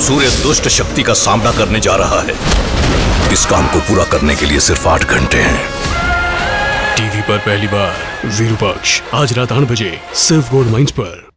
सूर्य दुष्ट शक्ति का सामना करने जा रहा है। इस काम को पूरा करने के लिए सिर्फ़ आठ घंटे हैं। टीवी पर पहली बार, विरूपक्ष, आज रात आठ बजे, सिर्फ़ गोल्ड माइंस पर।